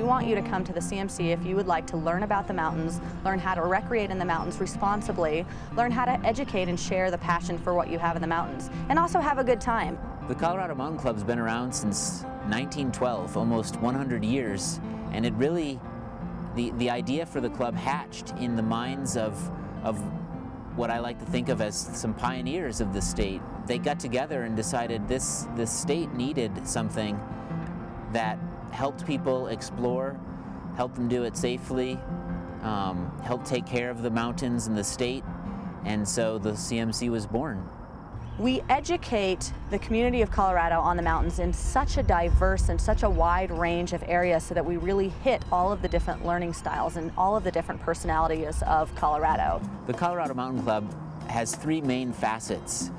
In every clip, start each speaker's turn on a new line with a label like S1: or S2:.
S1: want you to come to the CMC if you would like to learn about the mountains, learn how to recreate in the mountains responsibly, learn how to educate and share the passion for what you have in the mountains, and also have a good time.
S2: The Colorado Mountain Club's been around since 1912, almost 100 years, and it really, the, the idea for the club hatched in the minds of, of what I like to think of as some pioneers of the state. They got together and decided this, this state needed something that helped people explore, helped them do it safely, um, helped take care of the mountains and the state, and so the CMC was born.
S1: We educate the community of Colorado on the mountains in such a diverse and such a wide range of areas so that we really hit all of the different learning styles and all of the different personalities of Colorado.
S2: The Colorado Mountain Club has three main facets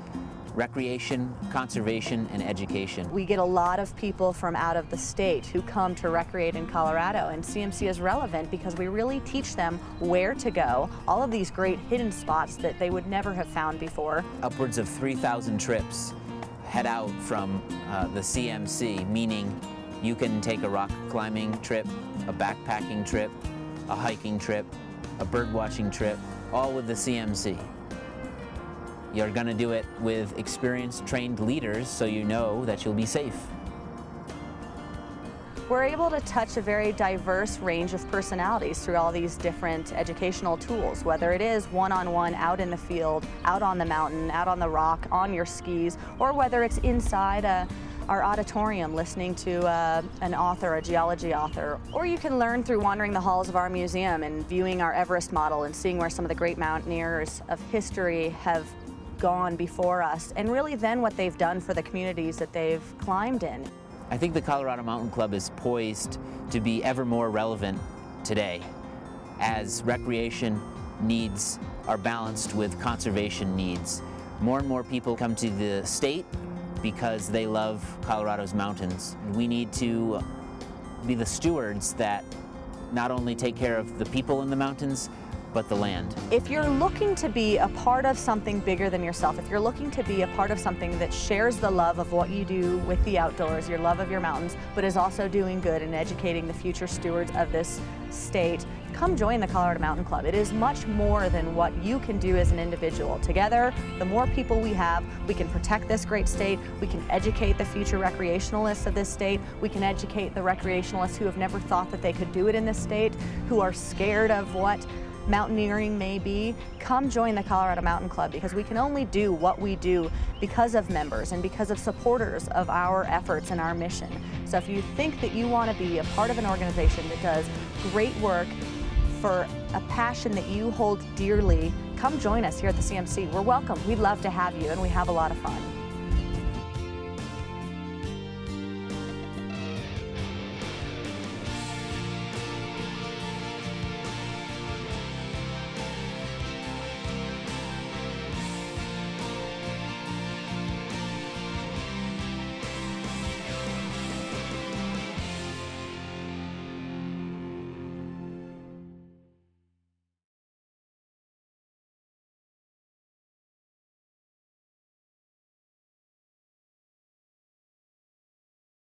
S2: recreation, conservation, and education.
S1: We get a lot of people from out of the state who come to recreate in Colorado, and CMC is relevant because we really teach them where to go, all of these great hidden spots that they would never have found before.
S2: Upwards of 3,000 trips head out from uh, the CMC, meaning you can take a rock climbing trip, a backpacking trip, a hiking trip, a bird watching trip, all with the CMC. You're going to do it with experienced, trained leaders so you know that you'll be safe.
S1: We're able to touch a very diverse range of personalities through all these different educational tools, whether it is one-on-one -on -one out in the field, out on the mountain, out on the rock, on your skis, or whether it's inside a, our auditorium listening to uh, an author, a geology author. Or you can learn through wandering the halls of our museum and viewing our Everest model and seeing where some of the great mountaineers of history have gone before us and really then what they've done for the communities that they've climbed in.
S2: I think the Colorado Mountain Club is poised to be ever more relevant today as recreation needs are balanced with conservation needs. More and more people come to the state because they love Colorado's mountains. We need to be the stewards that not only take care of the people in the mountains, but the land.
S1: If you're looking to be a part of something bigger than yourself, if you're looking to be a part of something that shares the love of what you do with the outdoors, your love of your mountains, but is also doing good and educating the future stewards of this state, come join the Colorado Mountain Club. It is much more than what you can do as an individual. Together, the more people we have, we can protect this great state, we can educate the future recreationalists of this state, we can educate the recreationalists who have never thought that they could do it in this state, who are scared of what mountaineering may be, come join the Colorado Mountain Club because we can only do what we do because of members and because of supporters of our efforts and our mission. So if you think that you want to be a part of an organization that does great work for a passion that you hold dearly, come join us here at the CMC. We're welcome. We'd love to have you and we have a lot of fun.